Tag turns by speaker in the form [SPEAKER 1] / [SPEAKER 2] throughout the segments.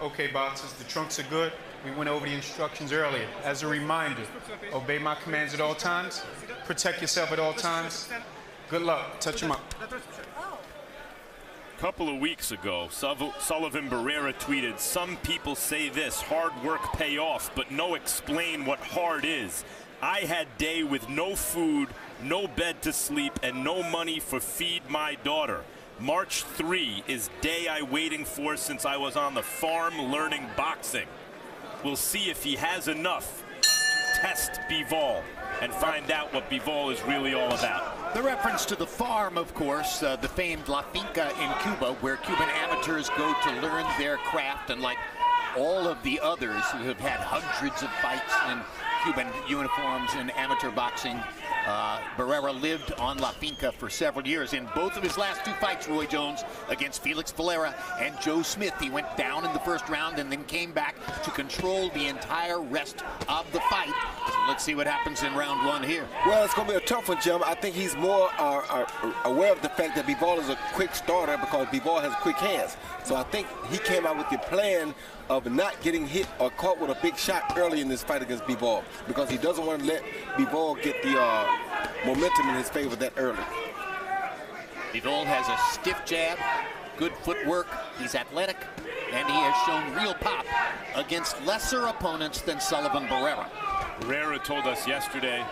[SPEAKER 1] Okay, boxers, the trunks are good. We went over the instructions earlier. As a reminder, obey my commands at all times. Protect yourself at all times. Good luck. Touch him up.
[SPEAKER 2] A couple of weeks ago, Sullivan Barrera tweeted, Some people say this hard work pay off, but no explain what hard is. I had day with no food, no bed to sleep, and no money for feed my daughter. March 3 is day I waiting for since I was on the farm learning boxing. We'll see if he has enough test Bivol and find out what Bivol is really all about.
[SPEAKER 3] The reference to the farm, of course, uh, the famed La Finca in Cuba, where Cuban amateurs go to learn their craft, and like all of the others who have had hundreds of fights in Cuban uniforms in amateur boxing, uh, Barrera lived on La Finca for several years. In both of his last two fights, Roy Jones, against Felix Valera and Joe Smith, he went down in the first round and then came back to control the entire rest of the fight. So let's see what happens in round one here.
[SPEAKER 4] Well, it's going to be a tough one, Jim. I think he's more uh, uh, aware of the fact that Bivol is a quick starter because Bivol has quick hands. So I think he came out with the plan of not getting hit or caught with a big shot early in this fight against Bivol because he doesn't want to let Bivol get the uh, momentum in his favor that early.
[SPEAKER 3] Bivol has a stiff jab, good footwork, he's athletic, and he has shown real pop against lesser opponents than Sullivan Barrera.
[SPEAKER 2] Barrera told us yesterday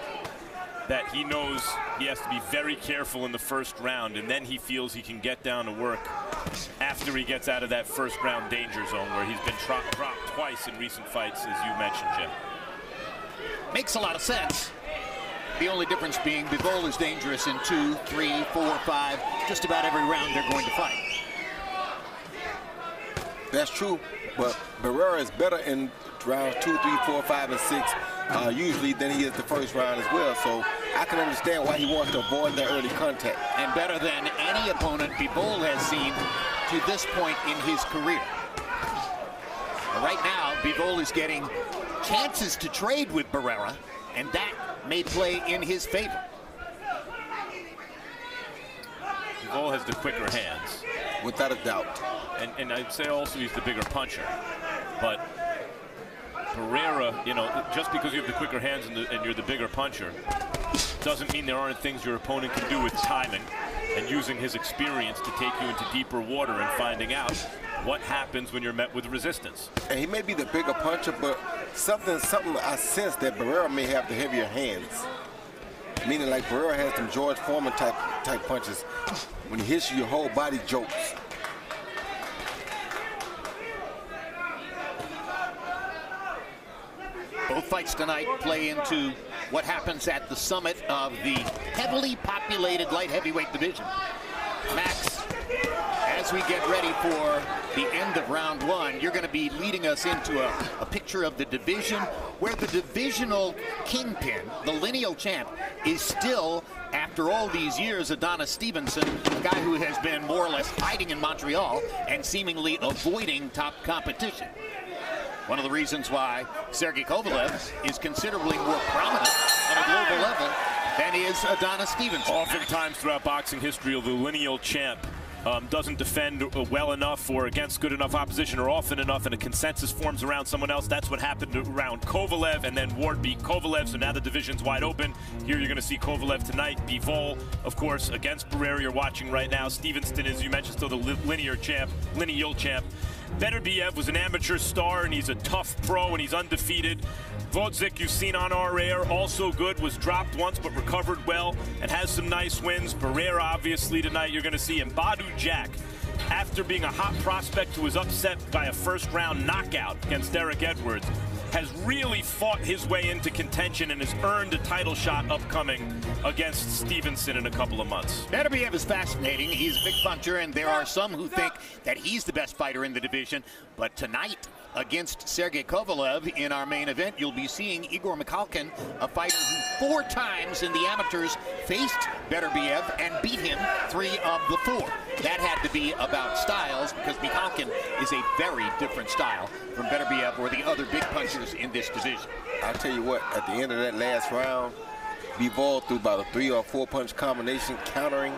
[SPEAKER 2] that he knows he has to be very careful in the first round, and then he feels he can get down to work after he gets out of that first round danger zone where he's been dropped twice in recent fights, as you mentioned, Jim.
[SPEAKER 3] Makes a lot of sense. The only difference being Bivol is dangerous in two, three, four, five, just about every round they're going to fight.
[SPEAKER 4] That's true, but Barrera is better in rounds two, three, four, five, and six uh, usually than he is the first round as well. So I can understand why he wants to avoid that early contact.
[SPEAKER 3] And better than any opponent Bivol has seen to this point in his career. Right now, Bivol is getting chances to trade with Barrera, and that may play in his favor.
[SPEAKER 2] Bivol has the quicker hands.
[SPEAKER 4] Without a doubt.
[SPEAKER 2] And, and I'd say also he's the bigger puncher. But Barrera, you know, just because you have the quicker hands and, the, and, you're the bigger puncher, doesn't mean there aren't things your opponent can do with timing and using his experience to take you into deeper water and finding out what happens when you're met with resistance.
[SPEAKER 4] And he may be the bigger puncher, but something, something I sense that Barrera may have the heavier hands. Meaning like Barrera has some George Foreman type type punches. When he hits you, your whole body jolts.
[SPEAKER 3] Both fights tonight play into what happens at the summit of the heavily populated light heavyweight division. Max, as we get ready for the end of round one, you're going to be leading us into a, a, picture of the division where the divisional kingpin, the lineal champ, is still, after all these years, Adonis Stevenson, a guy who has been more or less hiding in Montreal and seemingly avoiding top competition. One of the reasons why Sergey Kovalev is considerably more prominent on a global level than is Adonis Stevenson.
[SPEAKER 2] Oftentimes throughout boxing history, the lineal champ um, doesn't defend well enough or against good enough opposition or often enough and a consensus forms around someone else. That's what happened around Kovalev and then Ward beat Kovalev, so now the division's wide open. Here you're going to see Kovalev tonight. Bivol, of course, against Barrera you're watching right now. Stevenson, as you mentioned, still the linear champ, lineal champ. Beterbiev was an amateur star, and he's a tough pro, and he's undefeated. Gvozdyk, you've seen on our air, also good, was dropped once but recovered well and has some nice wins. Barrera, obviously, tonight you're going to see him. Badou Jack, after being a hot prospect who was upset by a first-round knockout against Derek Edwards, has really fought his way into contention and has earned a title shot upcoming against Stevenson in a couple of months.
[SPEAKER 3] Beterbiev is fascinating. He's a big puncher, and there are some who think that he's the best fighter in the division. But tonight, against Sergey Kovalev in our main event, you'll be seeing Igor Mikhalkin, a fighter who four times in the amateurs faced Beterbiev and beat him three of the four. That had to be about styles because Mikhalkin is a very different style from Beterbiev or the other big punchers in this division.
[SPEAKER 4] I'll tell you what, at the end of that last round, Bivol threw about a three or four punch combination countering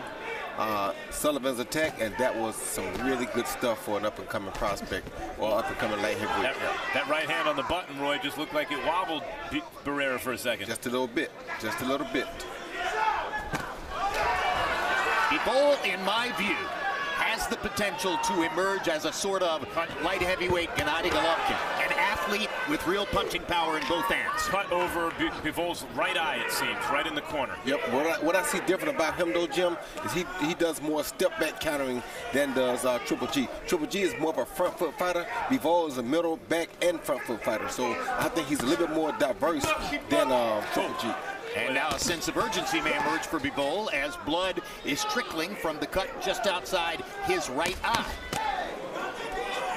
[SPEAKER 4] uh, Sullivan's attack, and that was some really good stuff for an up-and-coming prospect or up-and-coming light heavyweight.
[SPEAKER 2] That, that, right hand on the button, Roy, just looked like it wobbled B Barrera for a second.
[SPEAKER 4] Just a little bit. Just a little bit.
[SPEAKER 3] Bivol, in my view, has the potential to emerge as a sort of light heavyweight Gennady Golovkin, an athlete with real punching power in both hands.
[SPEAKER 2] Cut over Bivol's right eye, it seems, right in the corner.
[SPEAKER 4] Yep. What I, what I see different about him, though, Jim, is he he does more step back countering than does uh, Triple G. Triple G is more of a front foot fighter. Bivol is a middle, back, and front foot fighter. So I think he's a little bit more diverse than uh, Triple G.
[SPEAKER 3] And now a sense of urgency may emerge for Bivol as blood is trickling from the cut just outside his right eye.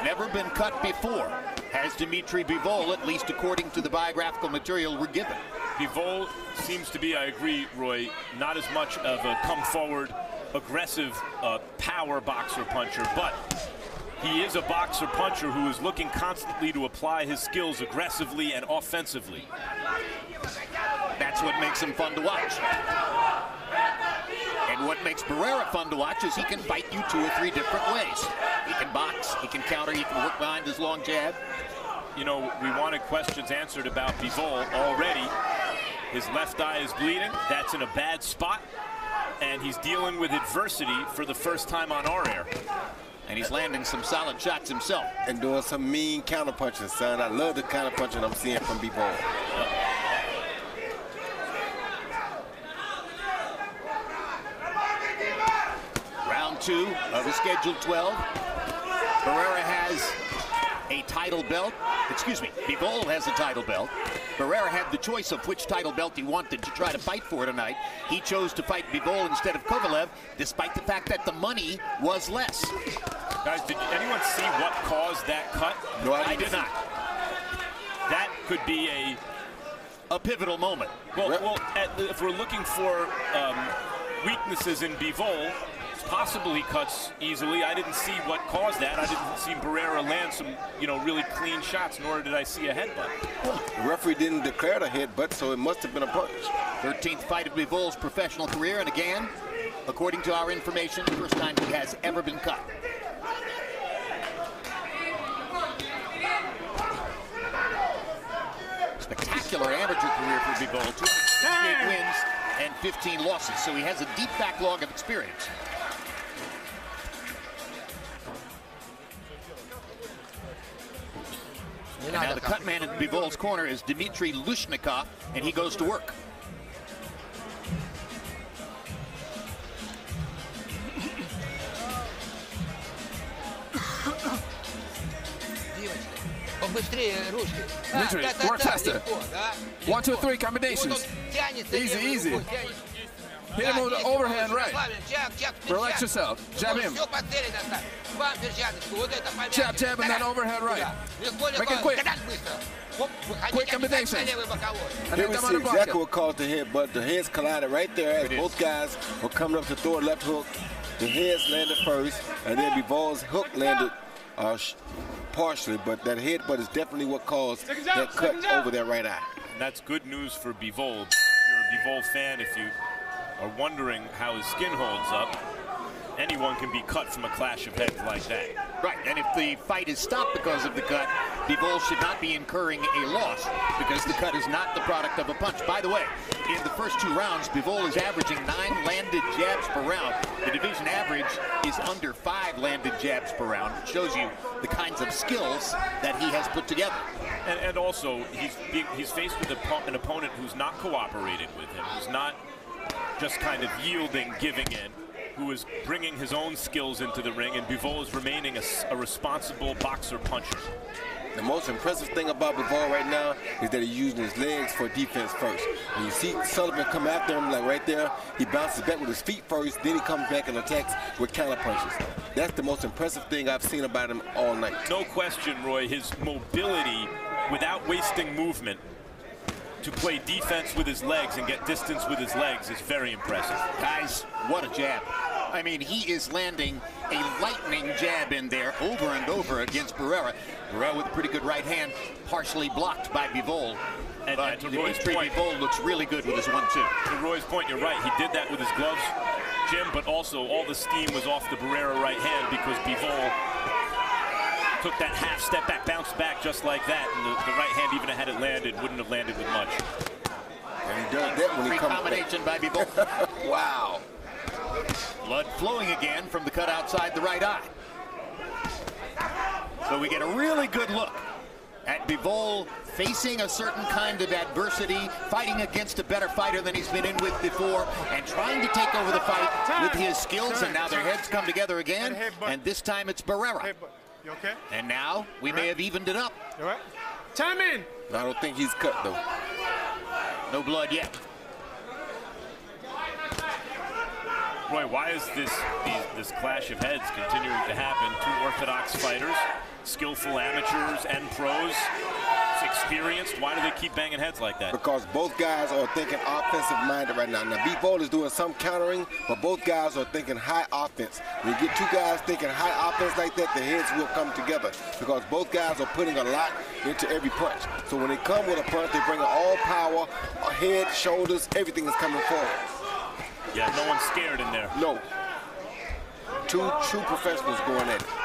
[SPEAKER 3] Never been cut before, has Dimitri Bivol, at least according to the biographical material we're given.
[SPEAKER 2] Bivol seems to be, I agree, Roy, not as much of a come forward, aggressive uh, power boxer puncher, but he is a boxer puncher who is looking constantly to apply his skills aggressively and offensively.
[SPEAKER 3] That's what makes him fun to watch. And what makes Barrera fun to watch is he can fight you two or three different ways. He can box, he can counter, he can work behind his long jab.
[SPEAKER 2] You know, we wanted questions answered about Bivol already. His left eye is bleeding. That's in a bad spot. And he's dealing with adversity for the first time on our air.
[SPEAKER 3] And he's landing some solid shots himself.
[SPEAKER 4] And doing some mean counter punching, son. I love the counterpunching I'm seeing from Bivol. Yep.
[SPEAKER 3] Two of the scheduled 12. Barrera has a title belt. Excuse me, Bivol has a title belt. Barrera had the choice of which title belt he wanted to try to fight for tonight. He chose to fight Bivol instead of Kovalev, despite the fact that the money was less.
[SPEAKER 2] Guys, did anyone see what caused that cut?
[SPEAKER 3] No, I, I did not.
[SPEAKER 2] That could be a
[SPEAKER 3] a pivotal moment.
[SPEAKER 2] Well, well, at, if we're looking for um, weaknesses in Bivol, possible he cuts easily. I didn't see what caused that. I didn't see Barrera land some, you know, really clean shots, nor did I see a headbutt.
[SPEAKER 4] The referee didn't declare the headbutt, so it must have been a punch.
[SPEAKER 3] 13th fight of Bivol's professional career, and again, according to our information, the first time he has ever been cut. Spectacular amateur career for Bivol. 268 wins and 15 losses, so he has a deep backlog of experience. And now the cut man in Bivol's corner is Dmitry Lushnikov, and he goes to work.
[SPEAKER 5] Dmitry, work faster. One, two, three combinations. Easy, easy. Hit him with the overhand right. Relax yourself. Jab him. Jab, jab, and then overhand right. Make it quick. Quick combination.
[SPEAKER 4] Here we see exactly what caused the head, but the heads collided right there as both guys were coming up to throw a left hook. The heads landed first, and then Bivol's hook landed uh, partially, but that headbutt is definitely what caused that cut over that right eye.
[SPEAKER 2] And that's good news for Bivol. If you're a Bivol fan if you are wondering how his skin holds up, anyone can be cut from a clash of heads like that.
[SPEAKER 3] Right, and if the fight is stopped because of the cut, Bivol should not be incurring a loss because the cut is not the product of a punch. By the way, in the first two rounds, Bivol is averaging nine landed jabs per round. The division average is under five landed jabs per round. It shows you the kinds of skills that he has put together.
[SPEAKER 2] And, and also, he's, being, he's faced with an opponent who's not cooperating with him, who's not just kind of yielding, giving in, who is bringing his own skills into the ring, and Bivol is remaining a, a responsible boxer puncher.
[SPEAKER 4] The most impressive thing about Bivol right now is that he's using his legs for defense first. When you see Sullivan come after him, like right there, he bounces back with his feet first, then he comes back and attacks with counter punches. That's the most impressive thing I've seen about him all night.
[SPEAKER 2] No question, Roy, his mobility without wasting movement to play defense with his legs and get distance with his legs is very impressive.
[SPEAKER 3] Guys, what a jab. I mean, he is landing a lightning jab in there over and over against Barrera. Barrera with a pretty good right hand, partially blocked by Bivol. And, but and to Roy's point, Bivol looks really good with his one-two.
[SPEAKER 2] To Roy's point, you're right. He did that with his gloves Jim, but also all the steam was off the Barrera right hand because Bivol took that half step back, bounced back just like that, and the, the right hand, even had it landed, wouldn't have landed with much.
[SPEAKER 4] And he does that when he comes
[SPEAKER 3] combination by Bivol.
[SPEAKER 4] wow.
[SPEAKER 3] Blood flowing again from the cut outside the right eye. So we get a really good look at Bivol facing a certain kind of adversity, fighting against a better fighter than he's been in with before, and trying to take over the fight with his skills. And now their heads come together again, and this time it's Barrera.
[SPEAKER 1] You okay?
[SPEAKER 3] And now we may have evened it up.
[SPEAKER 1] All right? Time in.
[SPEAKER 4] I don't think he's cut though.
[SPEAKER 3] No blood yet.
[SPEAKER 2] Roy, why is this these, this clash of heads continuing to happen? Two orthodox fighters, skillful amateurs and pros, experienced. Why do they keep banging heads like that?
[SPEAKER 4] Because both guys are thinking offensive minded right now. Now, Bivol is doing some countering, but both guys are thinking high offense. When you get two guys thinking high offense like that, the heads will come together because both guys are putting a lot into every punch. So when they come with a punch, they bring all power, head, shoulders, everything is coming forward.
[SPEAKER 2] Yeah, no one's scared in there.
[SPEAKER 4] No. Two true professionals going at it.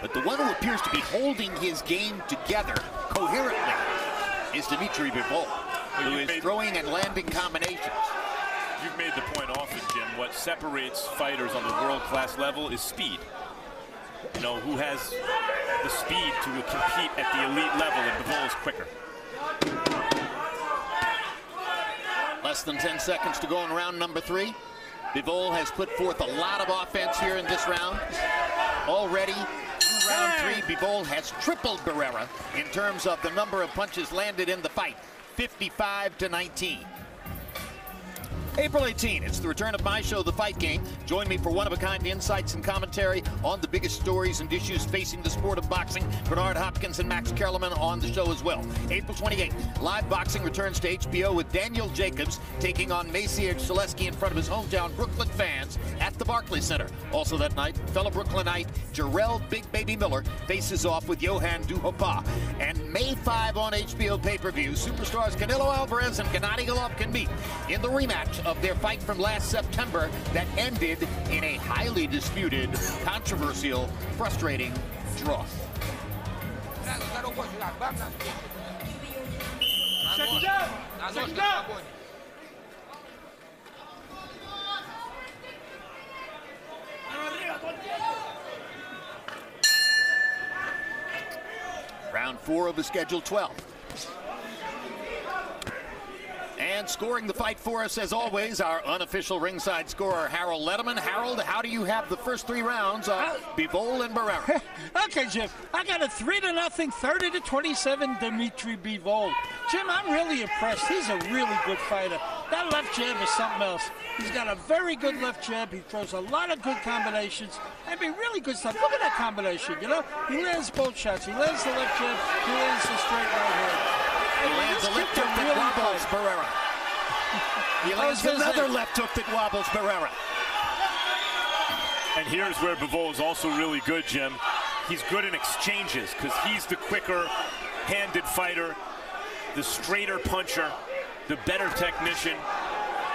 [SPEAKER 3] But the one who appears to be holding his game together coherently is Dimitri Bivol, who is throwing and landing combinations.
[SPEAKER 2] You've made the point often, Jim. What separates fighters on the world-class level is speed. You know, who has the speed to compete at the elite level, and Bivol is quicker.
[SPEAKER 3] Less than 10 seconds to go in round number three. Bivol has put forth a lot of offense here in this round. Already, in round three, Bivol has tripled Barrera in terms of the number of punches landed in the fight, 55 to 19. April 18, it's the return of my show, The Fight Game. Join me for one-of-a-kind insights and commentary on the biggest stories and issues facing the sport of boxing. Bernard Hopkins and Max Kellerman on the show as well. April 28th, live boxing returns to HBO with Daniel Jacobs taking on Maciej Sulecki in front of his hometown Brooklyn fans at the Barclays Center. Also that night, fellow Brooklynite Jarrell Big Baby Miller faces off with Johann Duhaupas. And May 5 on HBO pay-per-view, superstars Canelo Alvarez and Gennady Golovkin meet in the rematch of their fight from last September that ended in a highly disputed, controversial, frustrating draw. Round four of the schedule 12. And scoring the fight for us, as always, our unofficial ringside scorer, Harold Lederman. Harold, how do you have the first three rounds of uh, Bivol and Barrera?
[SPEAKER 6] okay, Jim. I got a 3 to nothing, 30 to 27, Dimitri Bivol. Jim, I'm really impressed. He's a really good fighter. That left jab is something else. He's got a very good left jab. He throws a lot of good combinations. I mean, really good stuff. Look at that combination, you know? He lands both shots. He lands the left jab. He lands the straight right hand.
[SPEAKER 3] He lands a left hook that wobbles Barrera. He lands another left hook that wobbles Barrera.
[SPEAKER 2] And here's where Bivol is also really good, Jim. He's good in exchanges because he's the quicker handed fighter, the straighter puncher, the better technician,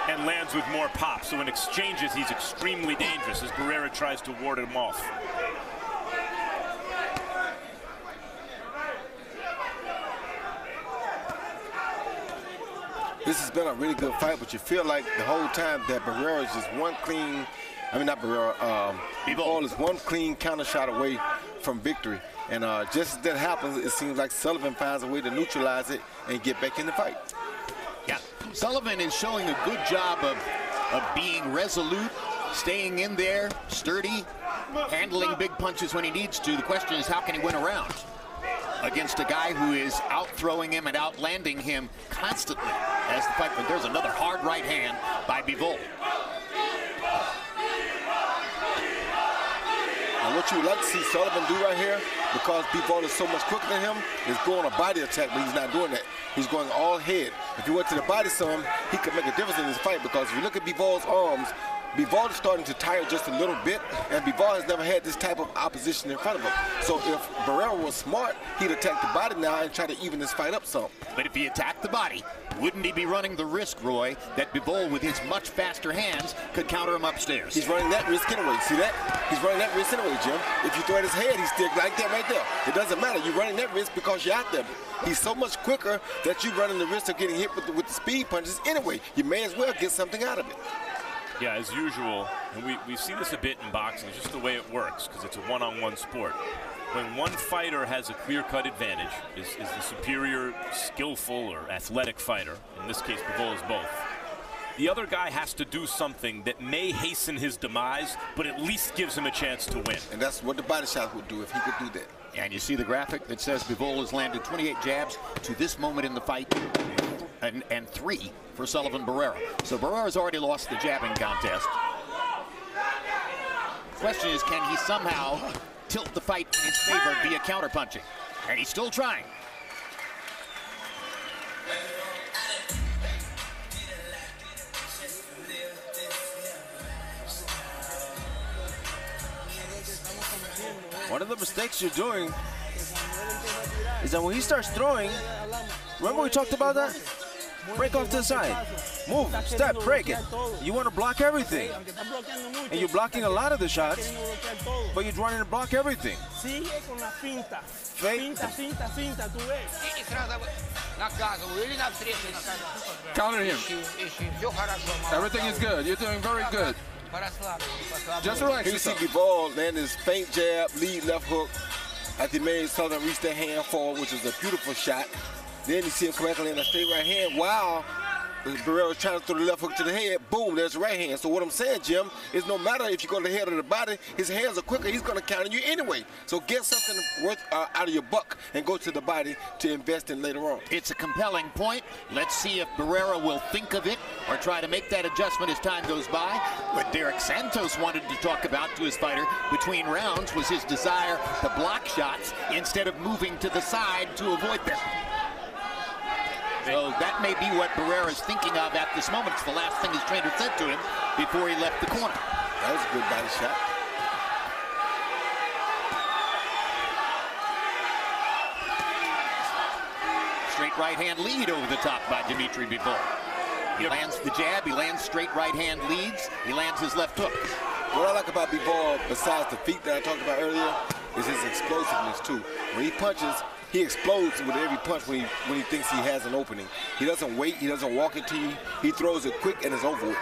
[SPEAKER 2] and lands with more pop. So in exchanges, he's extremely dangerous as Barrera tries to ward him off.
[SPEAKER 4] This has been a really good fight, but you feel like the whole time that Barrera is just one clean, I mean not Barrera, um, Bivol is one clean counter shot away from victory. And uh, just as that happens, it seems like Sullivan finds a way to neutralize it and get back in the fight.
[SPEAKER 3] Yeah, Sullivan is showing a good job of, of being resolute, staying in there, sturdy, handling big punches when he needs to. The question is how can he win around? round? Against a guy who is out throwing him and outlanding him constantly as the fight. But there's another hard right hand by Bivol.
[SPEAKER 4] And what you would like to see Sullivan do right here, because Bivol is so much quicker than him, is go on a body attack, but he's not doing that. He's going all head. If he went to the body some, he could make a difference in this fight because if you look at Bivol's arms, Bivol is starting to tire just a little bit, and Bivol has never had this type of opposition in front of him. So if Barrera was smart, he'd attack the body now and try to even this fight up some.
[SPEAKER 3] But if he attacked the body, wouldn't he be running the risk, Roy, that Bivol, with his much faster hands, could counter him upstairs?
[SPEAKER 4] He's running that risk anyway. See that? He's running that risk anyway, Jim. If you throw at his head, he's still like that right there. It doesn't matter. You're running that risk because you're out there. He's so much quicker that you're running the risk of getting hit with the, with the speed punches anyway. You may as well get something out of it.
[SPEAKER 2] Yeah, as usual, and we, we see this a bit in boxing, it's just the way it works, because it's a one-on-one sport. When one fighter has a clear-cut advantage, is, is the superior, skillful, or athletic fighter, in this case, Bivol is both, the other guy has to do something that may hasten his demise, but at least gives him a chance to win.
[SPEAKER 4] And that's what the body shot would do if he could do that.
[SPEAKER 3] And you see the graphic that says Bivol has landed 28 jabs to this moment in the fight, and, and three for Sullivan Barrera. So Barrera's already lost the jabbing contest. Question is, can he somehow tilt the fight in his favor via counterpunching? And he's still trying.
[SPEAKER 7] One of the mistakes you're doing is that when he starts throwing, remember we talked about that? Break off to the side. Move, step, break it. You want to block everything. And you're blocking a lot of the shots, but you're trying to block everything. Fake.
[SPEAKER 5] Counter him. Everything is good. You're doing very good. Just relax
[SPEAKER 4] Here you see
[SPEAKER 5] yourself.
[SPEAKER 4] Bivol land his feint jab, lead left hook. After he made Sullivan reach that hand forward, which is a beautiful shot. Then you see him come in a straight right hand. Wow. Barrera was trying to throw the left hook to the head. Boom, there's the right hand. So what I'm saying, Jim, is no matter if you go to the head or the body, his hands are quicker. He's going to counter you anyway. So get something worth uh, out of your buck and go to the body to invest in later on.
[SPEAKER 3] It's a compelling point. Let's see if Barrera will think of it or try to make that adjustment as time goes by. What Derek Santos wanted to talk about to his fighter between rounds was his desire to block shots instead of moving to the side to avoid them. So that may be what Barrera is thinking of at this moment. It's the last thing his trainer said to him before he left the corner.
[SPEAKER 4] That was a good body shot.
[SPEAKER 3] Straight right hand lead over the top by Dimitri Bivol. He lands the jab, he lands straight right hand leads, he lands his left hook.
[SPEAKER 4] What I like about Bivol, besides the feet that I talked about earlier, is his explosiveness too. When he punches, he explodes with every punch when he when he thinks he has an opening. He doesn't wait, he doesn't walk it to you. He throws it quick and it's over with.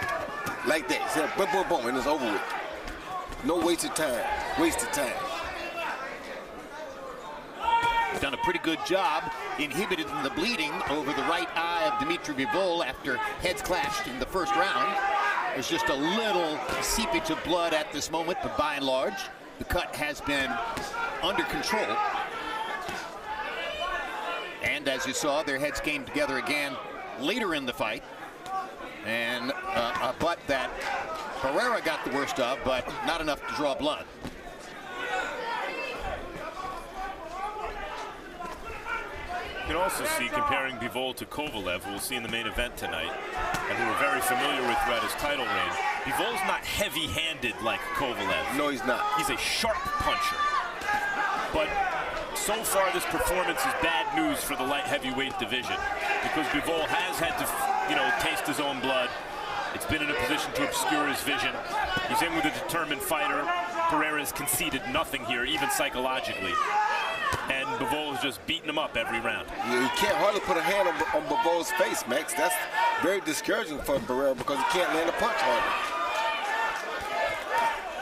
[SPEAKER 4] Like that. He said boom, boom, boom, and it's over with. No wasted time. Wasted time.
[SPEAKER 3] Done a pretty good job inhibiting the bleeding over the right eye of Dimitri Bivol after heads clashed in the first round. There's just a little seepage of blood at this moment, but by and large, the cut has been under control. And as you saw, their heads came together again later in the fight. And uh, a butt that Barrera got the worst of, but not enough to draw blood.
[SPEAKER 2] You can also see, comparing Bivol to Kovalev, who we'll see in the main event tonight, and who we're very familiar with throughout his title reign, Bivol's not heavy-handed like Kovalev.
[SPEAKER 4] No, he's not.
[SPEAKER 2] He's a sharp puncher. But so far, this performance is bad news for the light heavyweight division because Bivol has had to, you know, taste his own blood. It's been in a position to obscure his vision. He's in with a determined fighter. Barrera has conceded nothing here, even psychologically. And Bivol has just beaten him up every round.
[SPEAKER 4] Yeah, he can't hardly put a hand on, on Bivol's face, Max. That's very discouraging for Barrera because he can't land a punch hardly.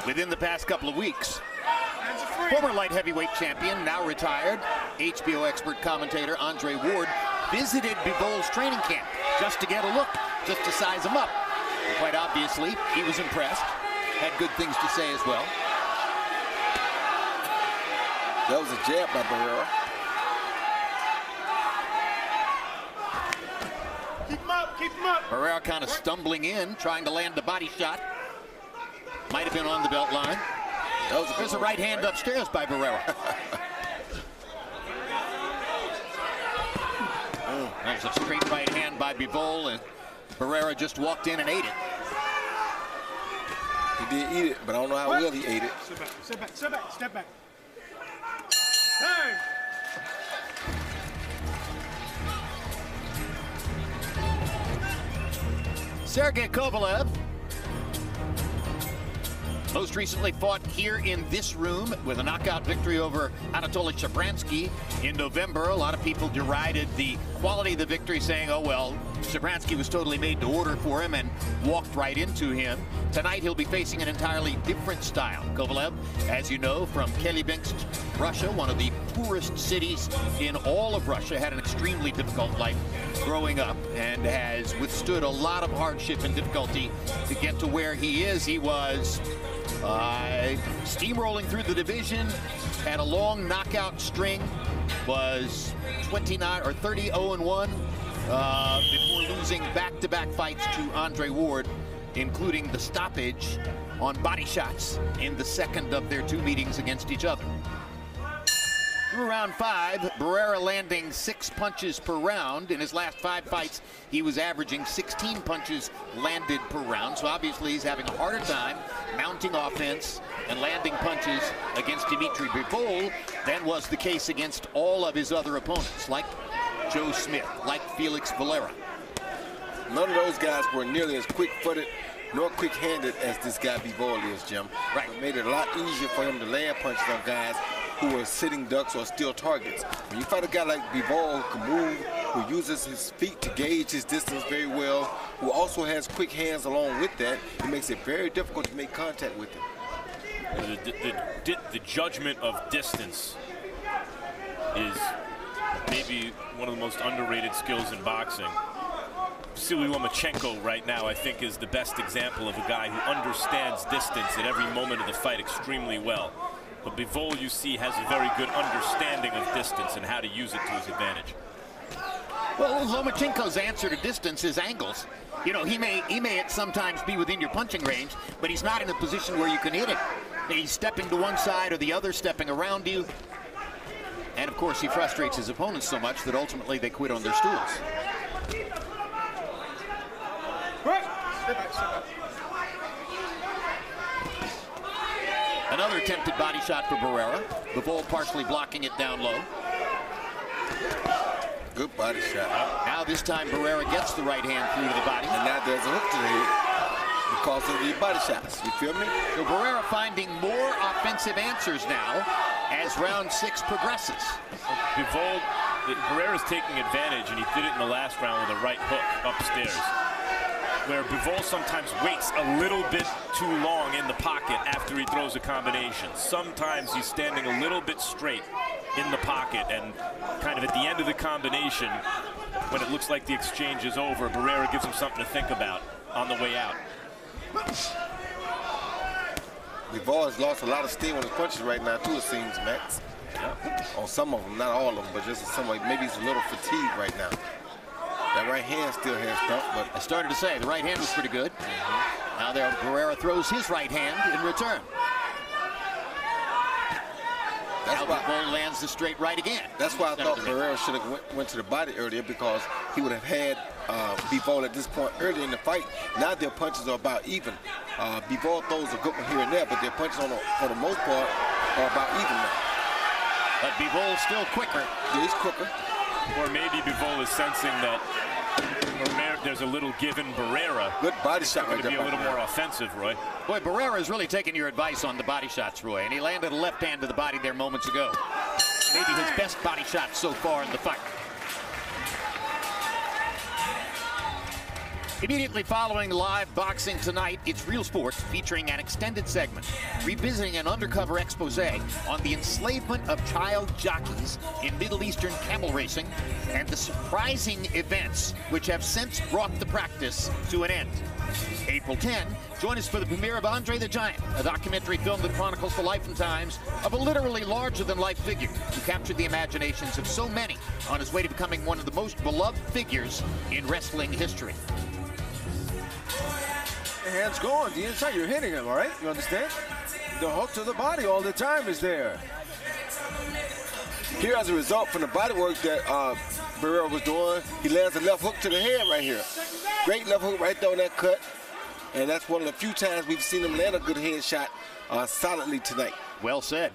[SPEAKER 3] Within the past couple of weeks, former light heavyweight champion, now retired, HBO expert commentator Andre Ward visited Bivol's training camp just to get a look, just to size him up. And quite obviously, he was impressed, had good things to say as well.
[SPEAKER 4] That was a jab by Barrera.
[SPEAKER 1] Keep him up, keep him up.
[SPEAKER 3] Barrera kind of stumbling in, trying to land the body shot. Might have been on the belt line. There's a right hand upstairs by Barrera. Oh, There's a straight right hand by Bivol, and Barrera just walked in and ate it.
[SPEAKER 4] He did eat it, but I don't know how well he ate it.
[SPEAKER 6] Sit back, sit back, sit back, step back. Hey!
[SPEAKER 3] Sergey Kovalev most recently fought here in this room with a knockout victory over Anatoly Shabranskyy in November. A lot of people derided the quality of the victory, saying, oh, well, Shabranskyy was totally made to order for him and walked right into him. Tonight, he'll be facing an entirely different style. Kovalev, as you know, from Chelyabinsk, Russia, one of the poorest cities in all of Russia, had an extremely difficult life growing up and has withstood a lot of hardship and difficulty to get to where he is. He was uh, steamrolling through the division, had a long knockout string, was 29 or 30 0 1 uh, before losing back-to-back -back fights to Andre Ward, including the stoppage on body shots in the second of their two meetings against each other. Through round five, Barrera landing six punches per round. In his last five fights, he was averaging 16 punches landed per round. So obviously he's having a harder time mounting offense and landing punches against Dimitri Bivol than was the case against all of his other opponents, like Joe Smith, like Felix Valera.
[SPEAKER 4] None of those guys were nearly as quick-footed nor quick-handed as this guy Bivol is, Jim.
[SPEAKER 3] Right.
[SPEAKER 4] It made it a lot easier for him to land punches on guys who are sitting ducks or steal targets. When you fight a guy like Bivol who can move, who uses his feet to gauge his distance very well, who also has quick hands along with that, it makes it very difficult to make contact with him.
[SPEAKER 2] The, the, the, the judgment of distance is maybe one of the most underrated skills in boxing. Vasily Lomachenko right now, I think, is the best example of a guy who understands distance at every moment of the fight extremely well. But Bivol, you see, has a very good understanding of distance and how to use it to his advantage.
[SPEAKER 3] Well, Lomachenko's answer to distance is angles. You know, he may he may sometimes be within your punching range, but he's not in a position where you can hit him. He's stepping to one side or the other, stepping around you. And of course, he frustrates his opponents so much that ultimately they quit on their stools. Another attempted body shot for Barrera. Bivol partially blocking it down low.
[SPEAKER 4] Good body shot.
[SPEAKER 3] Now this time Barrera gets the right hand through to the body.
[SPEAKER 4] And now there's a hook to the head because of the body shots. You feel me?
[SPEAKER 3] So Barrera finding more offensive answers now as round six progresses.
[SPEAKER 2] Bivol, Barrera's taking advantage, and he did it in the last round with a right hook upstairs where Bivol sometimes waits a little bit too long in the pocket after he throws a combination. Sometimes he's standing a little bit straight in the pocket and kind of at the end of the combination, when it looks like the exchange is over, Barrera gives him something to think about on the way out.
[SPEAKER 4] Bivol has lost a lot of steam on his punches right now, too, it seems, Max. Yeah. On some of them, not all of them, but just some, like maybe he's a little fatigued right now. That right hand still has thump, but
[SPEAKER 3] I started to say the right hand was pretty good. Mm -hmm. Now there, Barrera throws his right hand in return. That's why Bull lands the straight right again.
[SPEAKER 4] That's why I thought Barrera should have went, went, to the body earlier because he would have had uh, Bivol at this point earlier in the fight. Now their punches are about even. Uh, Bivol throws a good one here and there, but their punches on the, for the most part are about even now.
[SPEAKER 3] But Bivol's still quicker.
[SPEAKER 4] Yeah, he's quicker.
[SPEAKER 2] Or maybe Bivol is sensing that there's a little given Barrera.
[SPEAKER 4] Good body shot
[SPEAKER 2] To be a little more offensive, Roy.
[SPEAKER 3] Boy, Barrera is really taking your advice on the body shots, Roy, and he landed a left hand to the body there moments ago. Maybe his best body shot so far in the fight. Immediately following live boxing tonight, it's Real Sports featuring an extended segment revisiting an undercover expose on the enslavement of child jockeys in Middle Eastern camel racing and the surprising events which have since brought the practice to an end. April 10, join us for the premiere of Andre the Giant, a documentary film that chronicles the life and times of a literally larger-than-life figure who captured the imaginations of so many on his way to becoming one of the most beloved figures in wrestling history
[SPEAKER 7] hand's going. The inside, you're hitting him, all right? You understand? The hook to the body all the time is there.
[SPEAKER 4] Here, as a result from the body work that uh, Barrera was doing. He lands a left hook to the head right here. Great left hook right there on that cut. And that's one of the few times we've seen him land a good head shot uh, solidly tonight.
[SPEAKER 3] Well said.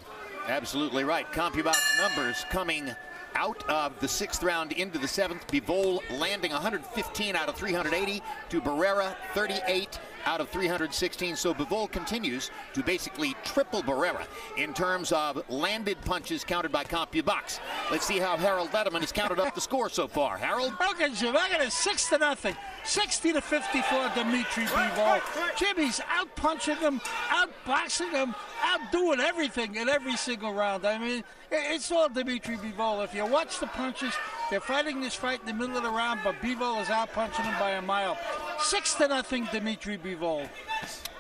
[SPEAKER 3] Absolutely right. CompuBox numbers coming out of the sixth round into the seventh. Bivol landing 115 out of 380 to Barrera 38 out of 316. So Bivol continues to basically triple Barrera in terms of landed punches counted by CompuBox. Let's see how Harold Lederman has counted up the score so far. Harold?
[SPEAKER 6] Okay, Jim, I got a 6 to nothing. 60 to 54, Dimitri Bivol. Jimmy's out punching him, out boxing him, out doing everything in every single round. I mean, it's all Dimitri Bivol. If you watch the punches, they're fighting this fight in the middle of the round, but Bivol is out punching him by a mile. Six to nothing, Dimitri Bivol.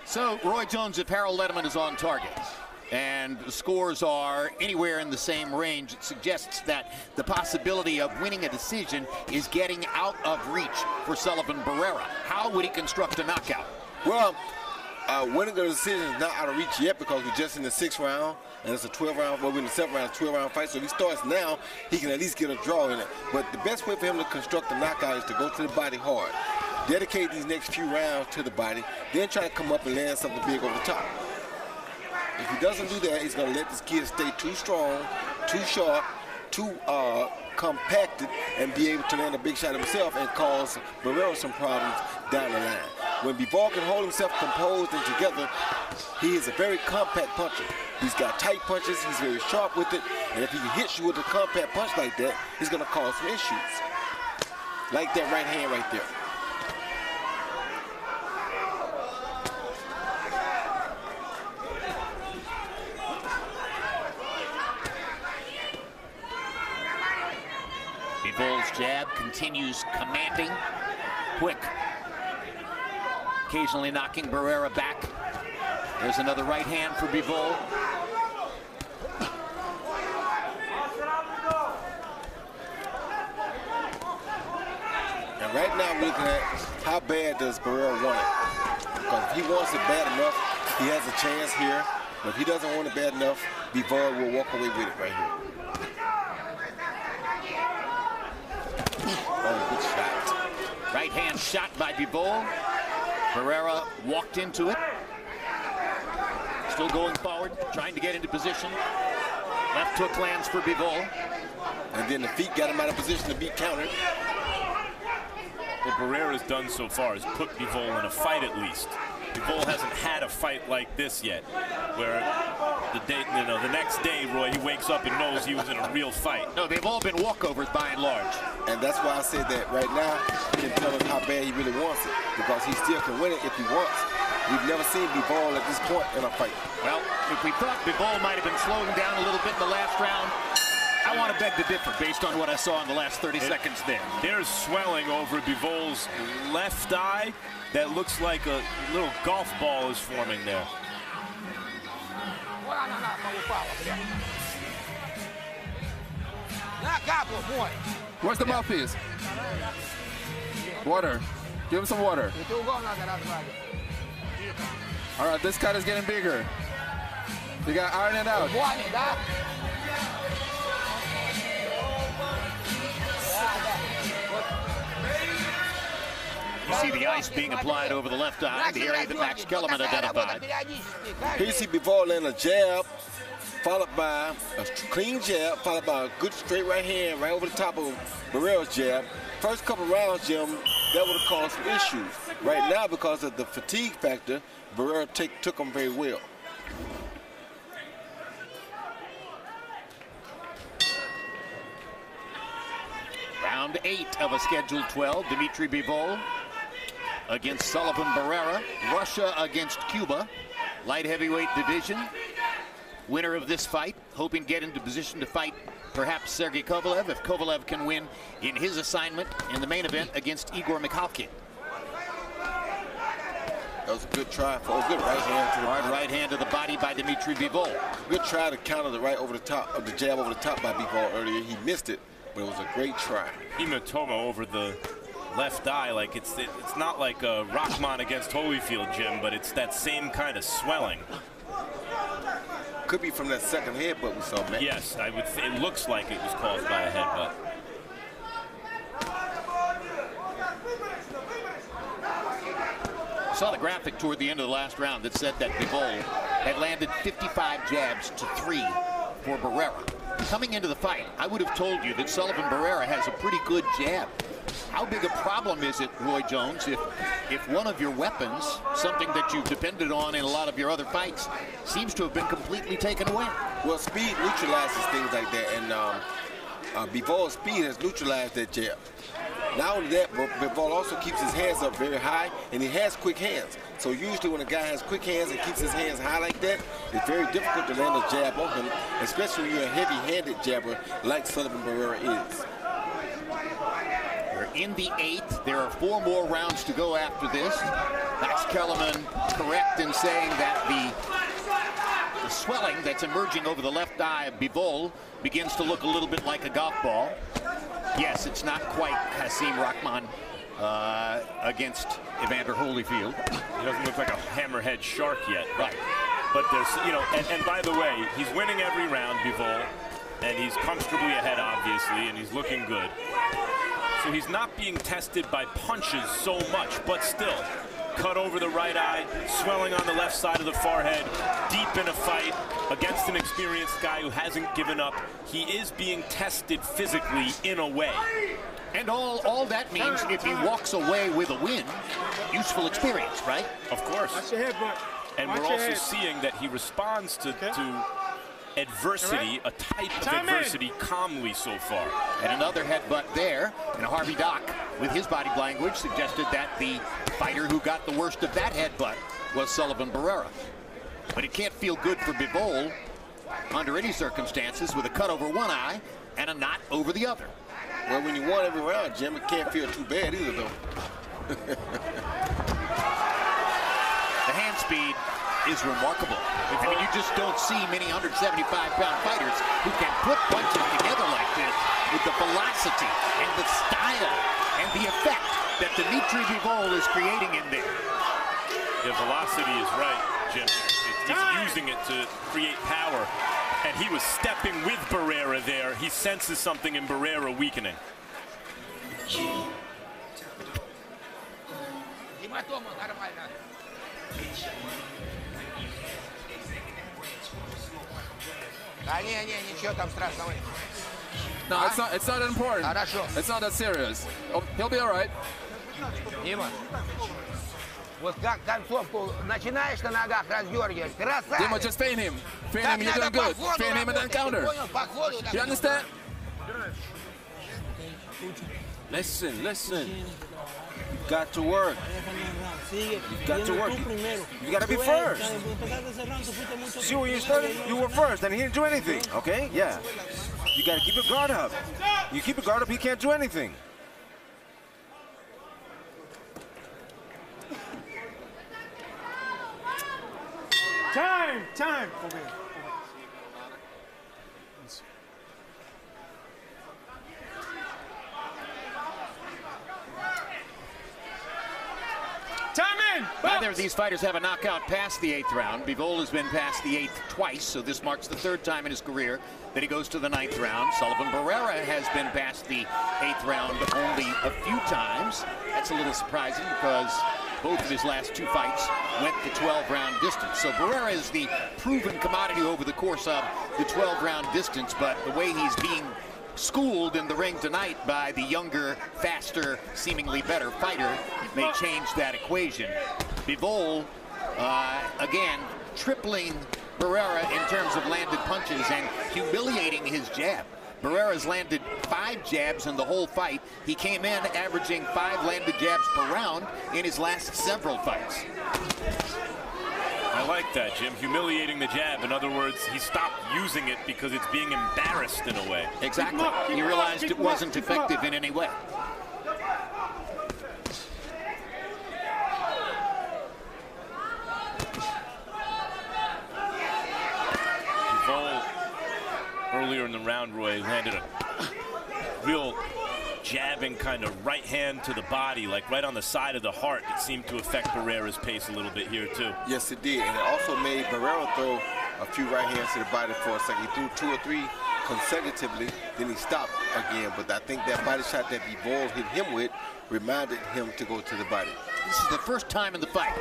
[SPEAKER 3] So, Roy Jones, if Harold Lederman is on target, and the scores are anywhere in the same range, it suggests that the possibility of winning a decision is getting out of reach for Sullivan Barrera. How would he construct a knockout?
[SPEAKER 4] Well, uh, winning the decision is not out of reach yet because we're just in the sixth round and it's a 12 round, well, we're in the seventh round, 12 round fight. So if he starts now, he can at least get a draw in it. But the best way for him to construct a knockout is to go to the body hard. Dedicate these next few rounds to the body, then try to come up and land something big over the top. If he doesn't do that, he's going to let this kid stay too strong, too sharp, too uh, compacted, and be able to land a big shot himself and cause Barrera some problems down the line. When Bivol can hold himself composed and together, he is a very compact puncher. He's got tight punches, he's very sharp with it, and if he hits you with a compact punch like that, he's gonna cause some issues. Like that right hand right there.
[SPEAKER 3] Bivol's jab continues commanding, quick, occasionally knocking Barrera back. There's another right hand for Bivol.
[SPEAKER 4] And right now looking at how bad does Barrera want it. Because if he wants it bad enough, he has a chance here. But if he doesn't want it bad enough, Bivol will walk away with it right here. Oh, good shot.
[SPEAKER 3] Right hand shot by Bivol. Barrera walked into it. Still going forward, trying to get into position. Left hook lands for Bivol.
[SPEAKER 4] And then the feet got him out of position to be countered.
[SPEAKER 2] What Barrera's done so far is put Bivol in a fight at least. Bivol hasn't had a fight like this yet, where the day, you know, the next day, Roy, he wakes up and knows he was in a real fight.
[SPEAKER 3] No, they've all been walkovers by and large.
[SPEAKER 4] And that's why I said that right now, he can tell us how bad he really wants it, because he still can win it if he wants. We've never seen Bivol at this point in a fight.
[SPEAKER 3] Well, if we thought Bivol might have been slowing down a little bit in the last round, I want to beg to differ based on what I saw in the last 30 it, seconds there.
[SPEAKER 2] There's swelling over Bivol's left eye that looks like a little golf ball is forming there.
[SPEAKER 5] Where's the mouthpiece? Water. Give him some water. All right, this cut is getting bigger. You got iron it out.
[SPEAKER 3] You see the ice being applied over the left eye, the area that Max Kellerman identified.
[SPEAKER 4] See Bivol land a jab, followed by a clean jab, followed by a good straight right hand right over the top of Barrera's jab. First couple rounds, Jim, that would have caused some issues. Right now, because of the fatigue factor, Barrera take, took them very well.
[SPEAKER 3] Round eight of a scheduled 12, Dimitri Bivol against Sullivan Barrera. Russia against Cuba. Light heavyweight division. Winner of this fight, hoping to get into position to fight perhaps Sergey Kovalev if Kovalev can win in his assignment in the main event against Igor Mikhalkin.
[SPEAKER 4] That was a good try for a good right hand to the
[SPEAKER 3] Hard right hand to the body by Dimitri Bivol.
[SPEAKER 4] Good try to counter the right over the top of the jab over the top by Bivol earlier. He missed it, but it was a great try.
[SPEAKER 2] Hematoma over the left eye. Like it's it, it's not like a Rahman against Holyfield, Jim, but it's that same kind of swelling.
[SPEAKER 4] Could be from that second headbutt we saw, man.
[SPEAKER 2] Yes, I would. it looks like it was caused by a headbutt.
[SPEAKER 3] saw the graphic toward the end of the last round that said that Bivol had landed 55 jabs to three for Barrera. Coming into the fight, I would have told you that Sullivan Barrera has a pretty good jab. How big a problem is it, Roy Jones, if if one of your weapons, something that you've depended on in a lot of your other fights, seems to have been completely taken away?
[SPEAKER 4] Well, speed neutralizes things like that, and um, uh, speed has neutralized that jab. Not only that, but Bivol also keeps his hands up very high, and he has quick hands. So usually when a guy has quick hands and keeps his hands high like that, it's very difficult to land a jab on him, especially when you're a heavy-handed jabber like Sullivan Barrera is.
[SPEAKER 3] In the eighth. There are four more rounds to go after this. Max Kellerman correct in saying that the, the swelling that's emerging over the left eye of Bivol begins to look a little bit like a golf ball. Yes, it's not quite Hasim Rahman uh, against Evander Holyfield.
[SPEAKER 2] He doesn't look like a hammerhead shark yet. Right. But there's, you know, and, and by the way, he's winning every round, Bivol, and he's comfortably ahead, obviously, and he's looking good. So he's not being tested by punches so much, but still, cut over the right eye, swelling on the left side of the forehead, deep in a fight against an experienced guy who hasn't given up. He is being tested physically in a way.
[SPEAKER 3] And all, all that means if he walks away with a win, useful experience, right?
[SPEAKER 2] Of course.
[SPEAKER 6] Watch your head, but
[SPEAKER 2] And we're also seeing that he responds to, to adversity, a type of
[SPEAKER 6] Time in.
[SPEAKER 2] adversity, calmly so far.
[SPEAKER 3] And another headbutt there. And Harvey Dock, with his body language, suggested that the fighter who got the worst of that headbutt was Sullivan Barrera. But it can't feel good for Bivol under any circumstances with a cut over one eye and a knot over the other.
[SPEAKER 4] Well, when you won every round, Jim, it can't feel too bad either, though.
[SPEAKER 3] The hand speed is remarkable. I mean, you just don't see many 175-pound fighters who can put punches together like this with the velocity and the style and the effect that Dmitry Bivol is creating in there.
[SPEAKER 2] The velocity is right, Jim. It's- He's using it to create power. And he was stepping with Barrera there. He senses something in Barrera weakening.
[SPEAKER 8] Да не, не, ничего там страшного. нет.
[SPEAKER 5] No, it's not. It's not important.
[SPEAKER 8] Хорошо.
[SPEAKER 5] It's not that serious. Oh, he'll be all right.
[SPEAKER 8] Дима, вот как концовку начинаешь на ногах раздергивать, красавец.
[SPEAKER 5] Dima, just feign him. Feign
[SPEAKER 8] Так
[SPEAKER 5] him. You're
[SPEAKER 8] надо
[SPEAKER 5] doing
[SPEAKER 8] по
[SPEAKER 5] good.
[SPEAKER 8] ходу
[SPEAKER 5] Feign him and then
[SPEAKER 8] работать, ты
[SPEAKER 5] counter.
[SPEAKER 8] понял? По ходу так
[SPEAKER 5] You understand?
[SPEAKER 7] Listen, listen. You got to work. You got to work. You got to be first. See where you started? You were first, and he didn't do anything. Okay? Yeah. You got to keep your guard up. You keep your guard up, he can't do anything.
[SPEAKER 6] Time, time. Time in.
[SPEAKER 3] Neither of these fighters have a knockout past the eighth round. Bivol has been past the eighth twice, so this marks the third time in his career that he goes to the ninth round. Sullivan Barrera has been past the eighth round only a few times. That's a little surprising because both of his last two fights went the 12-round distance. So Barrera is the proven commodity over the course of the 12-round distance, but the way he's being schooled in the ring tonight by the younger, faster, seemingly better fighter may change that equation. Bivol, uh, again, tripling Barrera in terms of landed punches and humiliating his jab. Barrera's landed five jabs in the whole fight. He came in averaging five landed jabs per round in his last several fights.
[SPEAKER 2] I like that, Jim. Humiliating the jab. In other words, he stopped using it because it's being embarrassed in a way.
[SPEAKER 3] Exactly.
[SPEAKER 6] Keep 'em up, keep
[SPEAKER 3] He
[SPEAKER 6] 'em up,
[SPEAKER 3] realized
[SPEAKER 6] keep
[SPEAKER 3] it
[SPEAKER 6] 'em up,
[SPEAKER 3] wasn't
[SPEAKER 6] up.
[SPEAKER 3] effective in any way.
[SPEAKER 2] Bivol, earlier in the round, Roy, landed a real jabbing kind of right hand to the body, like right on the side of the heart. It seemed to affect Barrera's pace a little bit here, too.
[SPEAKER 4] Yes, it did. And it also made Barrera throw a few right hands to the body for a second. He threw two or three consecutively, then he stopped again. But I think that body shot that Bivol hit him with reminded him to go to the body.
[SPEAKER 3] This is the first time in the fight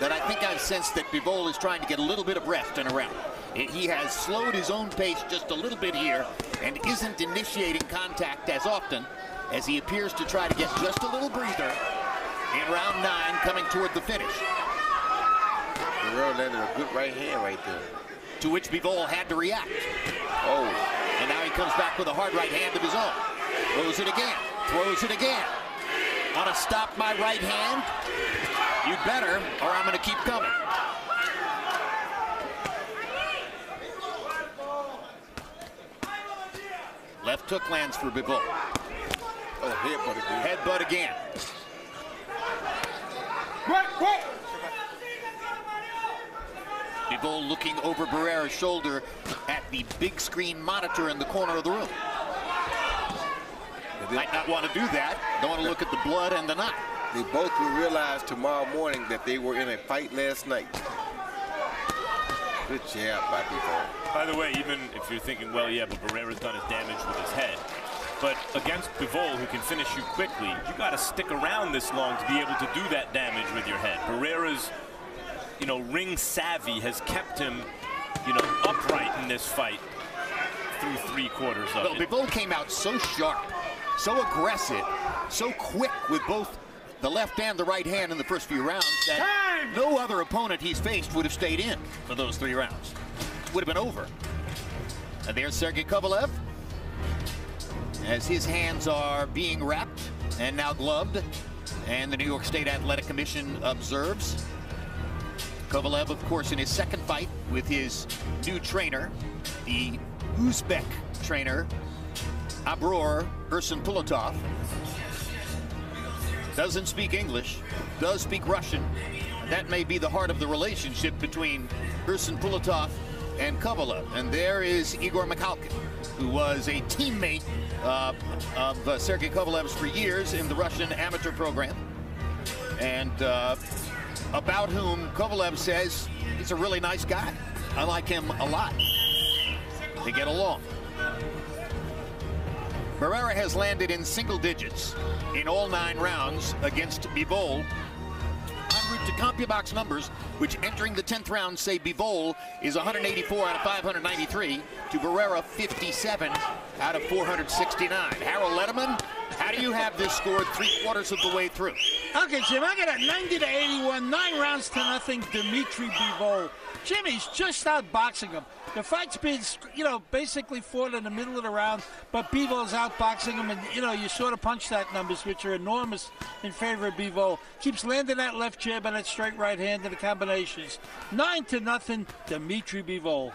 [SPEAKER 3] that I think I've sensed that Bivol is trying to get a little bit of rest in a round. He has slowed his own pace just a little bit here and isn't initiating contact as often as he appears to try to get just a little breather in round nine coming toward the finish.
[SPEAKER 4] Barrera landed a good right hand right there.
[SPEAKER 3] To which Bivol had to react.
[SPEAKER 4] Oh.
[SPEAKER 3] And now he comes back with a hard right hand of his own. Throws it again. Throws it again. On a stop my right hand? You better, or I'm going to keep coming. Left hook lands for Bivol.
[SPEAKER 4] Oh, headbutt again.
[SPEAKER 3] Headbutt again. Bivol looking over Barrera's shoulder at the big screen monitor in the corner of the room. Might not want to do that. Don't want to look at the blood and the knot.
[SPEAKER 4] They both will realize tomorrow morning that they were in a fight last night. Good job by Bivol.
[SPEAKER 2] By the way, even if you're thinking, well, yeah, but Barrera's done his damage with his head. But against Bivol, who can finish you quickly, you got to stick around this long to be able to do that damage with your head. Barrera's, you know, ring savvy has kept him, you know, upright in this fight through three quarters of
[SPEAKER 3] well,
[SPEAKER 2] it.
[SPEAKER 3] Bivol came out so sharp, so aggressive, so quick with both the left and the right hand in the first few rounds that
[SPEAKER 2] Time!
[SPEAKER 3] no other opponent he's faced would have stayed in for those three rounds. Would have been over. And there's Sergey Kovalev as his hands are being wrapped and now gloved. And the New York State Athletic Commission observes. Kovalev, of course, in his second fight with his new trainer, the Uzbek trainer, Abror Tursunpulatov. Doesn't speak English, does speak Russian. That may be the heart of the relationship between Ursunpulatov and Kovalev. And there is Igor Mikhalkin, who was a teammate uh, of uh, Sergei Kovalev's for years in the Russian amateur program. And uh, about whom Kovalev says he's a really nice guy. I like him a lot. They get along. Barrera has landed in single digits in all nine rounds against Bivol. En route to CompuBox numbers, which entering the 10th round say Bivol is 184 out of 593 to Barrera 57 out of 469. Harold Lederman, how do you have this scored three quarters of the way through?
[SPEAKER 6] Okay, Jim, I got a 90 to 81, nine rounds to nothing, Dmitry Bivol. Jimmy's just outboxing him. The fight's been, you know, basically fought in the middle of the round, but Bivol's outboxing him, and, you know, you sort of punch that numbers, which are enormous in favor of Bivol. Keeps landing that left jab and that straight right hand in the combinations. Nine to nothing, Dmitry Bivol.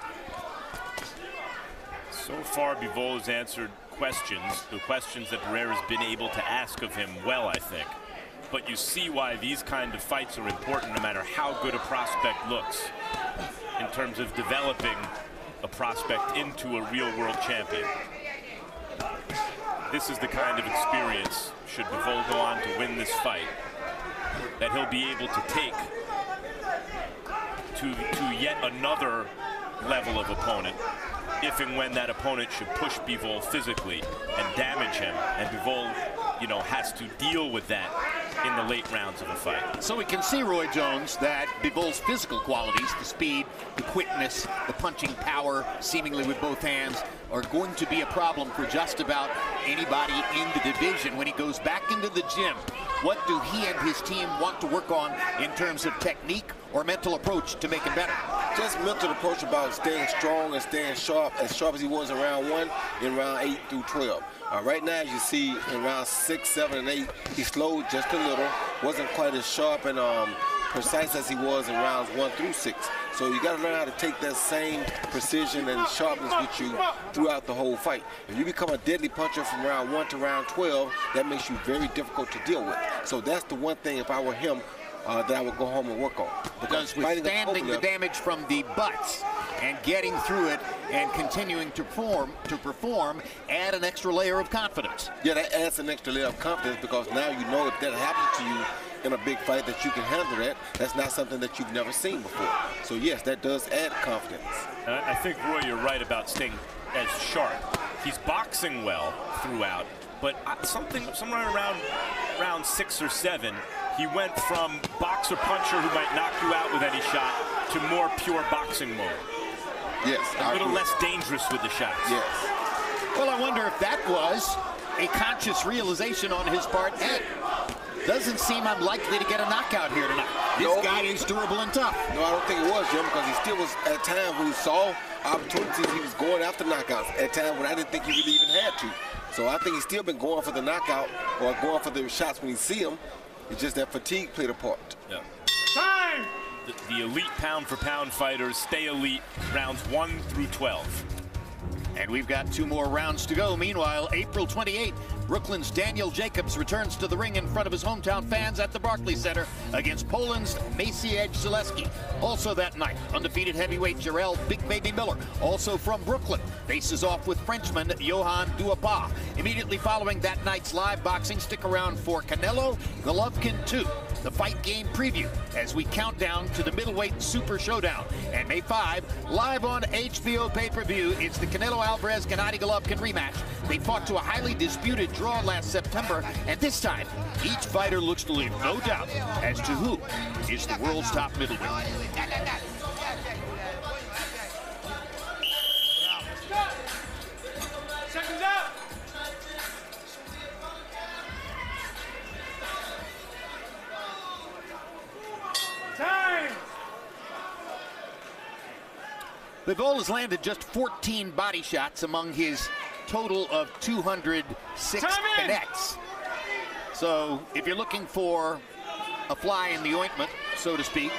[SPEAKER 2] So far, Bivol has answered questions, the questions that Barrera's been able to ask of him well, I think. But you see why these kind of fights are important no matter how good a prospect looks in terms of developing a prospect into a real world champion. This is the kind of experience, should Bivol go on to win this fight, that he'll be able to take to, to yet another level of opponent if and when that opponent should push Bivol physically and damage him, and Bivol, you know, has to deal with that in the late rounds of a fight.
[SPEAKER 3] So we can see, Roy Jones, that Bivol's physical qualities, the speed, the quickness, the punching power, seemingly with both hands, are going to be a problem for just about anybody in the division when he goes back into the gym. What do he and his team want to work on in terms of technique or mental approach to make him better?
[SPEAKER 4] Just mental approach about staying strong and staying sharp, as sharp as he was in round one, in round eight through 12. Uh, right now, as you see, in round six, seven, and eight, he slowed just a little, wasn't quite as sharp and um, precise as he was in rounds one through six. So you got to learn how to take that same precision and sharpness with you throughout the whole fight. If you become a deadly puncher from round one to round 12, that makes you very difficult to deal with. So that's the one thing, if I were him, uh, that I would go home and work on.
[SPEAKER 3] Because withstanding the damage from the butts and getting through it and continuing to perform, to perform, add an extra layer of confidence.
[SPEAKER 4] Yeah, that adds an extra layer of confidence because now you know if that happens to you in a big fight that you can handle that. That's not something that you've never seen before. So yes, that does add confidence.
[SPEAKER 2] Uh, I think Roy, you're right about staying as sharp. He's boxing well throughout, but something somewhere around round six or seven, he went from boxer puncher who might knock you out with any shot to more pure boxing mode.
[SPEAKER 4] Yes,
[SPEAKER 2] a little less dangerous with the shots.
[SPEAKER 4] Yes.
[SPEAKER 3] Well, I wonder if that was a conscious realization on his part. Hey, doesn't seem unlikely to get a knockout here tonight. This
[SPEAKER 4] No.
[SPEAKER 3] guy is durable and tough.
[SPEAKER 4] No, I don't think it was, Jim, because he still was at times when he saw opportunities, he was going after knockouts. At times when I didn't think he really even had to. So I think he's still been going for the knockout or going for the shots when he see them. It's just that fatigue played a part.
[SPEAKER 2] Yeah. The, the elite pound for pound fighters stay elite rounds 1 through 12.
[SPEAKER 3] And we've got two more rounds to go. Meanwhile, April 28, Brooklyn's Daniel Jacobs returns to the ring in front of his hometown fans at the Barclays Center against Poland's Maciej Sulecki. Also that night, undefeated heavyweight Jarrell Big Baby Miller, also from Brooklyn, faces off with Frenchman Johann Duhaupas. Immediately following that night's live boxing, stick around for Canelo Golovkin 2 the fight game preview as we count down to the middleweight super showdown. And May 5, live on HBO pay-per-view, it's the Canelo Alvarez Gennady Golovkin rematch. They fought to a highly disputed draw last September, and this time, each fighter looks to leave no doubt as to who is the world's top middleweight.
[SPEAKER 9] Seconds out. Time.
[SPEAKER 3] Bivol has landed just 14 body shots among his total of 206
[SPEAKER 9] Time in.
[SPEAKER 3] connects. So if you're looking for a fly in the ointment, so to speak,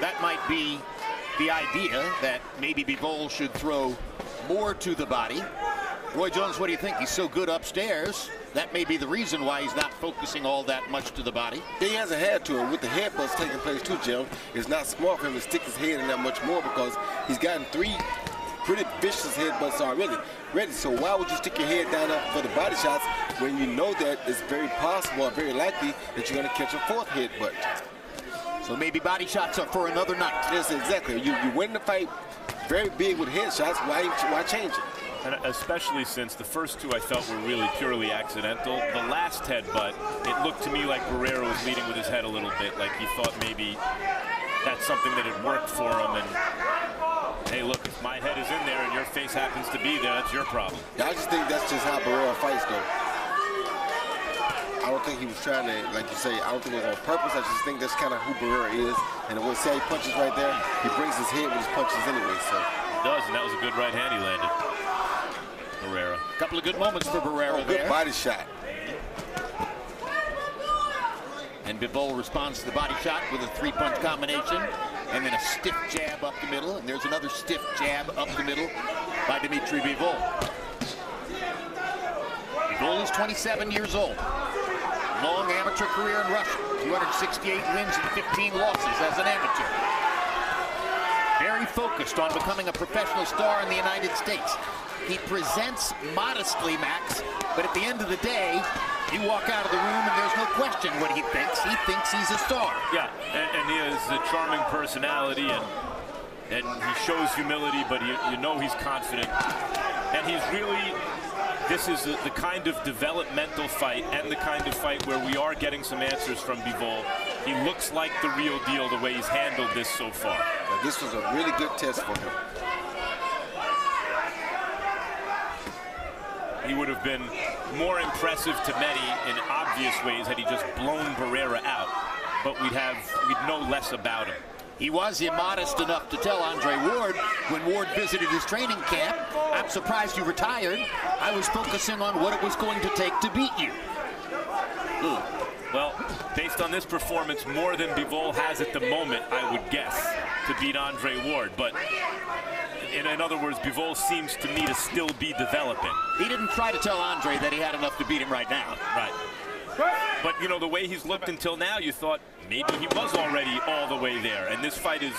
[SPEAKER 3] that might be the idea that maybe Bivol should throw more to the body. Roy Jones, what do you think? He's so good upstairs. That may be the reason why he's not focusing all that much to the body.
[SPEAKER 4] He hasn't had to, and with the headbutts taking place too, Jim, it's not smart for him to stick his head in that much more because he's gotten three pretty vicious headbutts already. Ready. So why would you stick your head down up for the body shots when you know that it's very possible or very likely that you're going to catch a fourth headbutt?
[SPEAKER 3] So maybe body shots are for another night.
[SPEAKER 4] Yes, exactly. You you win the fight very big with headshots. Why why change it?
[SPEAKER 2] And especially since the first two I felt were really purely accidental. The last headbutt, it looked to me like Barrera was leading with his head a little bit, like he thought maybe that's something that had worked for him. And hey, look, if my head is in there and your face happens to be there, that's your problem.
[SPEAKER 4] Yeah, I just think that's just how Barrera fights, though. I don't think he was trying to, like you say, I don't think it was on purpose. I just think that's kind of who Barrera is. And when say he punches right there, he brings his head with his punches anyway. So
[SPEAKER 2] He does, and that was a good right hand he landed. Barrera.
[SPEAKER 3] A couple of good moments for Barrera
[SPEAKER 4] oh, good
[SPEAKER 3] there.
[SPEAKER 4] body shot.
[SPEAKER 3] And Bivol responds to the body shot with a three-punch combination, and then a stiff jab up the middle, and there's another stiff jab up the middle by Dmitry Bivol. Bivol is 27 years old. Long amateur career in Russia, 268 wins and 15 losses as an amateur. Very focused on becoming a professional star in the United States. He presents modestly, Max, but at the end of the day, you walk out of the room and there's no question what he thinks. He thinks he's a star.
[SPEAKER 2] Yeah, and, and he has a charming personality, and and he shows humility, but you, you know he's confident. And he's really, this is the, the kind of developmental fight and the kind of fight where we are getting some answers from Bivol. He looks like the real deal the way he's handled this so far.
[SPEAKER 4] Now, this was a really good test for him.
[SPEAKER 2] He would have been more impressive to many in obvious ways had he just blown Barrera out. But we'd have, we'd know less about him.
[SPEAKER 3] He was immodest enough to tell Andre Ward when Ward visited his training camp, I'm surprised you retired. I was focusing on what it was going to take to beat you.
[SPEAKER 2] Well, based on this performance, more than Bivol has at the moment, I would guess, to beat Andre Ward. But in, in other words, Bivol seems to me to still be developing.
[SPEAKER 3] He didn't try to tell Andre that he had enough to beat him right now.
[SPEAKER 2] Right. But, you know, the way he's looked until now, you thought maybe he was already all the way there. And this fight is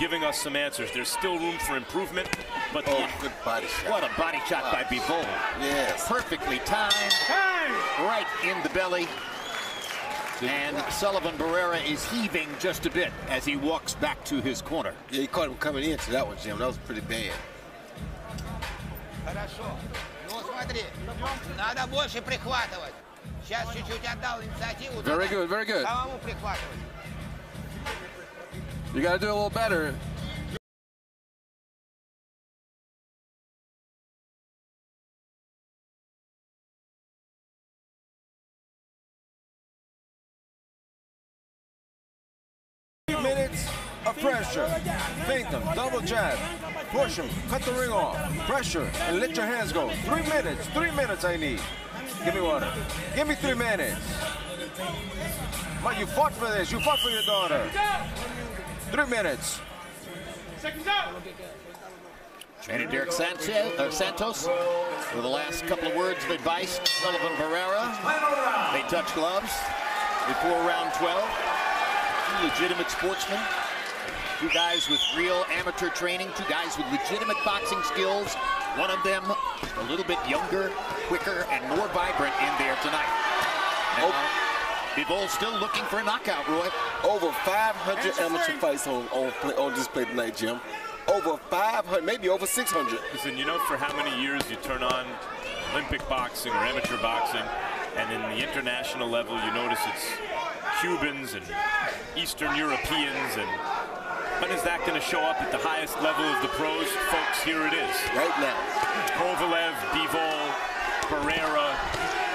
[SPEAKER 2] giving us some answers. There's still room for improvement, but
[SPEAKER 4] Oh,
[SPEAKER 2] yeah,
[SPEAKER 4] good body shot.
[SPEAKER 3] What a body shot by Bivol.
[SPEAKER 4] Yes.
[SPEAKER 3] Perfectly timed, right in the belly. And Sullivan Barrera is heaving just a bit as he walks back to his corner.
[SPEAKER 4] Yeah, he caught him coming into that one, Jim. That was pretty bad.
[SPEAKER 8] Хорошо. Ну смотри, надо больше прихватывать. Сейчас чуть-чуть отдал инициативу.
[SPEAKER 5] Very
[SPEAKER 8] туда.
[SPEAKER 5] good, very good.
[SPEAKER 8] Самому прихватывать.
[SPEAKER 5] You got to do a little better.
[SPEAKER 7] Pressure. Him, double jab. Push him, cut the ring off. Pressure, and let your hands go. Three minutes, three minutes I need. Give me water. Give me three minutes. But you fought for this. You fought for your daughter. Three minutes.
[SPEAKER 9] Seconds out.
[SPEAKER 3] Trainer Derek Sanchez, uh, Santos with the last couple of words of advice. Sullivan Barrera. They touch gloves before round 12. Two legitimate sportsmen. Two guys with real amateur training. Two guys with legitimate boxing skills. One of them a little bit younger, quicker, and more vibrant in there tonight. Now, oh. Bivol still looking for a knockout, Roy.
[SPEAKER 4] Over 500 amateur fights on, on, play, on display tonight, Jim. Over 500, maybe over 600.
[SPEAKER 2] Listen, you know for how many years you turn on Olympic boxing or amateur boxing, and in the international level you notice it's Cubans and Eastern Europeans, and when is that going to show up at the highest level of the pros? Folks, here it is.
[SPEAKER 4] Right now.
[SPEAKER 2] Kovalev, Bivol, Barrera,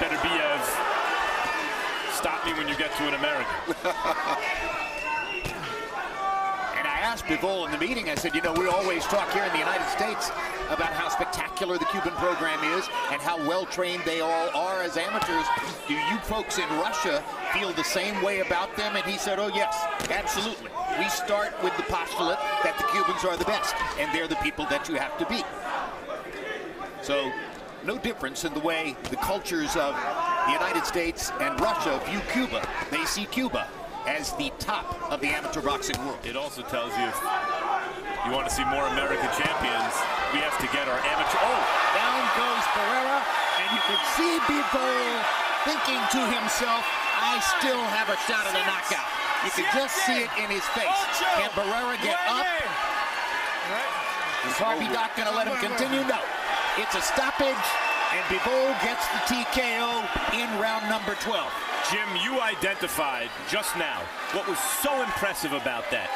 [SPEAKER 2] Beterbiev. Stop me when you get to an American.
[SPEAKER 3] Asked Bivol in the meeting, I said, you know, we always talk here in the United States about how spectacular the Cuban program is and how well-trained they all are as amateurs. Do you folks in Russia feel the same way about them? And he said, oh, yes, absolutely. We start with the postulate that the Cubans are the best, and they're the people that you have to beat. So, no difference in the way the cultures of the United States and Russia view Cuba. They see Cuba as the top of the amateur boxing world.
[SPEAKER 2] It also tells you if you want to see more American champions, we have to get our amateur. Oh,
[SPEAKER 3] Down goes Barrera, and you can see Bivol thinking to himself, I still have a shot at a knockout. You can just see it in his face. Can Barrera get up? Is Harvey Dock going to let him continue? No. It's a stoppage, and Bivol gets the TKO in round number 12.
[SPEAKER 2] Jim, you identified just now what was so impressive about that.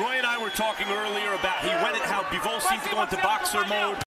[SPEAKER 2] Roy and I were talking earlier about he went at how Bivol seemed to go into boxer mode.